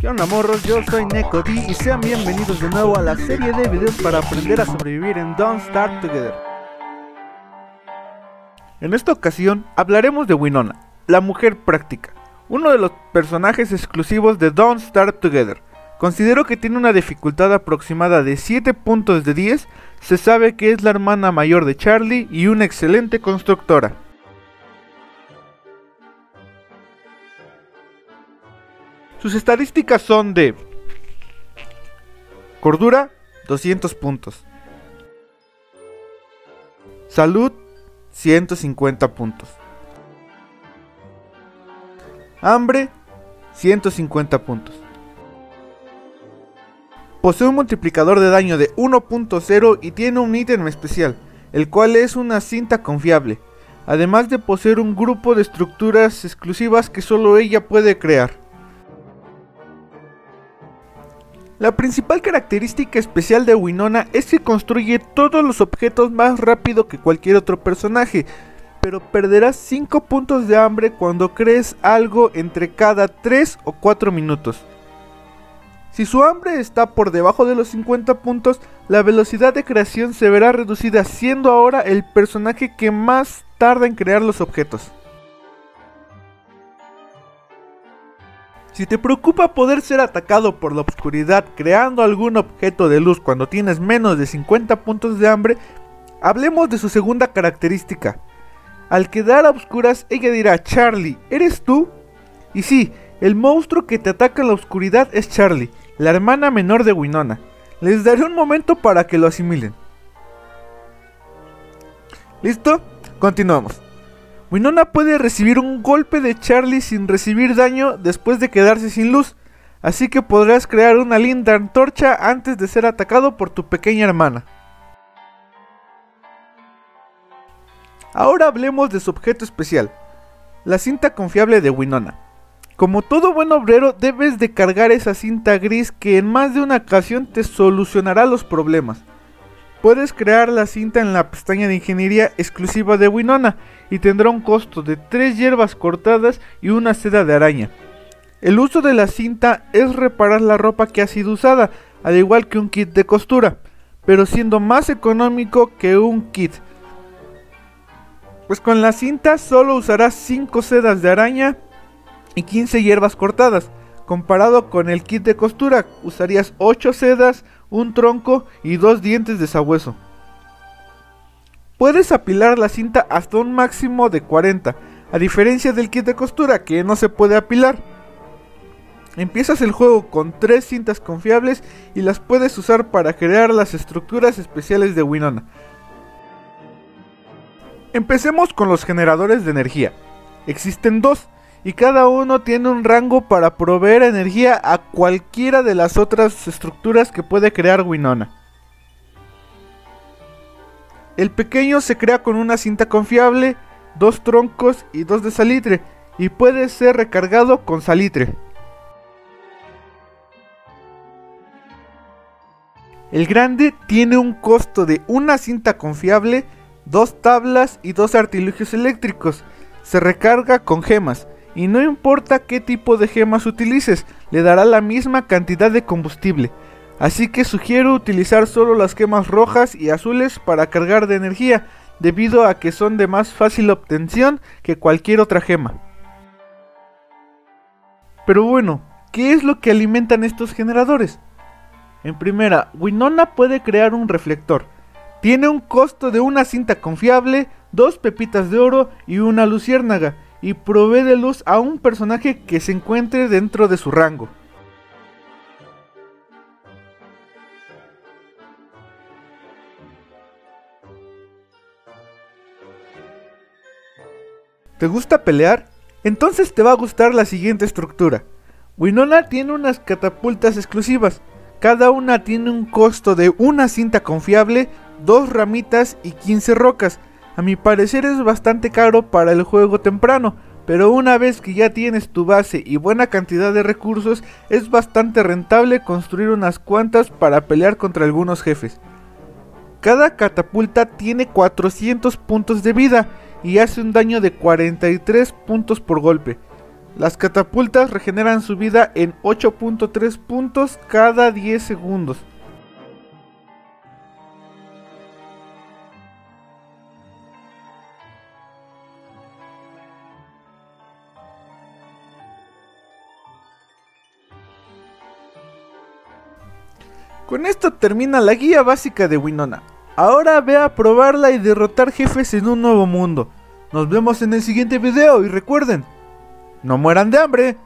¿Qué onda morros? Yo soy NecoD y sean bienvenidos de nuevo a la serie de videos para aprender a sobrevivir en Don't Start Together. En esta ocasión hablaremos de Winona, la mujer práctica, uno de los personajes exclusivos de Don't Start Together. Considero que tiene una dificultad aproximada de 7 puntos de 10, se sabe que es la hermana mayor de Charlie y una excelente constructora. Sus estadísticas son de Cordura 200 puntos. Salud 150 puntos. Hambre 150 puntos. Posee un multiplicador de daño de 1.0 y tiene un ítem especial, el cual es una cinta confiable, además de poseer un grupo de estructuras exclusivas que solo ella puede crear. La principal característica especial de Winona es que construye todos los objetos más rápido que cualquier otro personaje, pero perderás 5 puntos de hambre cuando crees algo entre cada 3 o 4 minutos. Si su hambre está por debajo de los 50 puntos, la velocidad de creación se verá reducida, siendo ahora el personaje que más tarda en crear los objetos. Si te preocupa poder ser atacado por la oscuridad creando algún objeto de luz cuando tienes menos de 50 puntos de hambre, hablemos de su segunda característica. Al quedar a oscuras, ella dirá, Charlie, ¿eres tú? Y sí, el monstruo que te ataca en la oscuridad es Charlie, la hermana menor de Winona. Les daré un momento para que lo asimilen. ¿Listo? Continuamos. Winona puede recibir un golpe de Charlie sin recibir daño después de quedarse sin luz, así que podrás crear una linda antorcha antes de ser atacado por tu pequeña hermana. Ahora hablemos de su objeto especial, la cinta confiable de Winona. Como todo buen obrero debes de cargar esa cinta gris que en más de una ocasión te solucionará los problemas. Puedes crear la cinta en la pestaña de ingeniería exclusiva de Winona y tendrá un costo de 3 hierbas cortadas y una seda de araña. El uso de la cinta es reparar la ropa que ha sido usada, al igual que un kit de costura, pero siendo más económico que un kit. Pues con la cinta solo usarás 5 sedas de araña y 15 hierbas cortadas. Comparado con el kit de costura, usarías 8 sedas, un tronco y dos dientes de sabueso. Puedes apilar la cinta hasta un máximo de 40, a diferencia del kit de costura que no se puede apilar. Empiezas el juego con tres cintas confiables y las puedes usar para crear las estructuras especiales de Winona. Empecemos con los generadores de energía. Existen dos, y cada uno tiene un rango para proveer energía a cualquiera de las otras estructuras que puede crear Winona. El pequeño se crea con una cinta confiable, dos troncos y dos de salitre, y puede ser recargado con salitre. El grande tiene un costo de una cinta confiable, dos tablas y dos artilugios eléctricos. Se recarga con gemas y no importa qué tipo de gemas utilices, le dará la misma cantidad de combustible. Así que sugiero utilizar solo las gemas rojas y azules para cargar de energía, debido a que son de más fácil obtención que cualquier otra gema. Pero bueno, ¿qué es lo que alimentan estos generadores? En primera, Winona puede crear un reflector. Tiene un costo de una cinta confiable, dos pepitas de oro y una luciérnaga y provee de luz a un personaje que se encuentre dentro de su rango. ¿Te gusta pelear? Entonces te va a gustar la siguiente estructura. Winona tiene unas catapultas exclusivas. Cada una tiene un costo de una cinta confiable, dos ramitas y 15 rocas a mi parecer es bastante caro para el juego temprano, pero una vez que ya tienes tu base y buena cantidad de recursos, es bastante rentable construir unas cuantas para pelear contra algunos jefes. Cada catapulta tiene 400 puntos de vida y hace un daño de 43 puntos por golpe. Las catapultas regeneran su vida en 8.3 puntos cada 10 segundos. Con esto termina la guía básica de Winona. Ahora ve a probarla y derrotar jefes en un nuevo mundo. Nos vemos en el siguiente video y recuerden, no mueran de hambre.